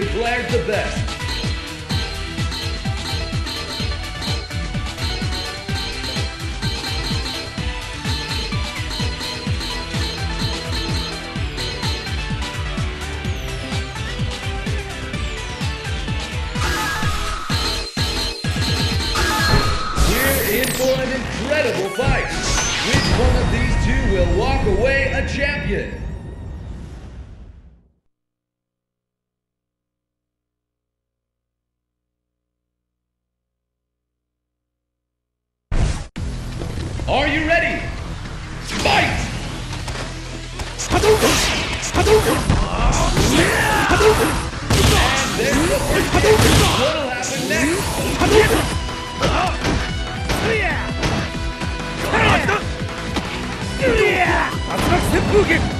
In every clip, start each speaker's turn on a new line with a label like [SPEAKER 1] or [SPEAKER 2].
[SPEAKER 1] declared the best. We're in for an incredible fight. Which one of these two will walk away a champion? Are you ready? Fight! Hadouken! Hadouken! Hadouken! Hadouken! What'll happen next? Hadouken! Yeah! Yeah! That's not simple game!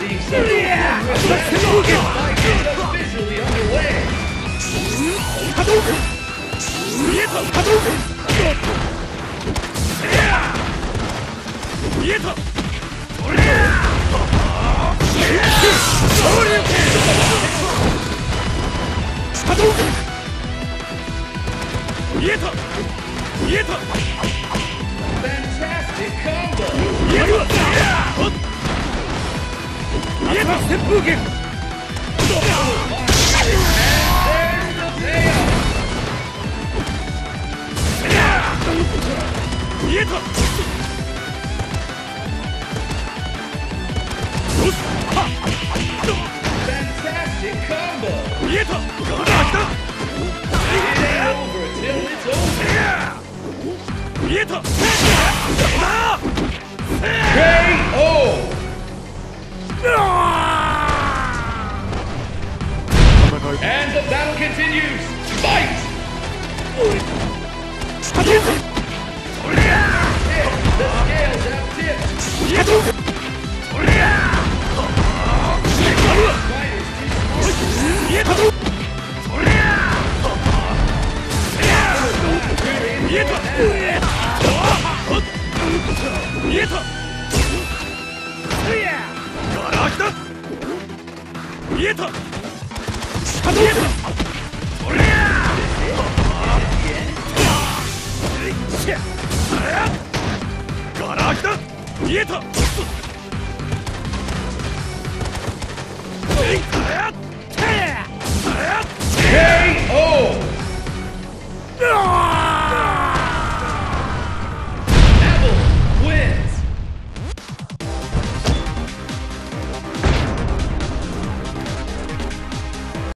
[SPEAKER 1] the critics say. Violence is a beautiful thing. Will the tide of battle turn? Fight! Looks like we'll be seeing some. The fight is officially underway. Fantastic combo. 旋風剣ー来見えた And the battle continues. Fight! The scales have tipped. Fighter's too small. 見えた見えた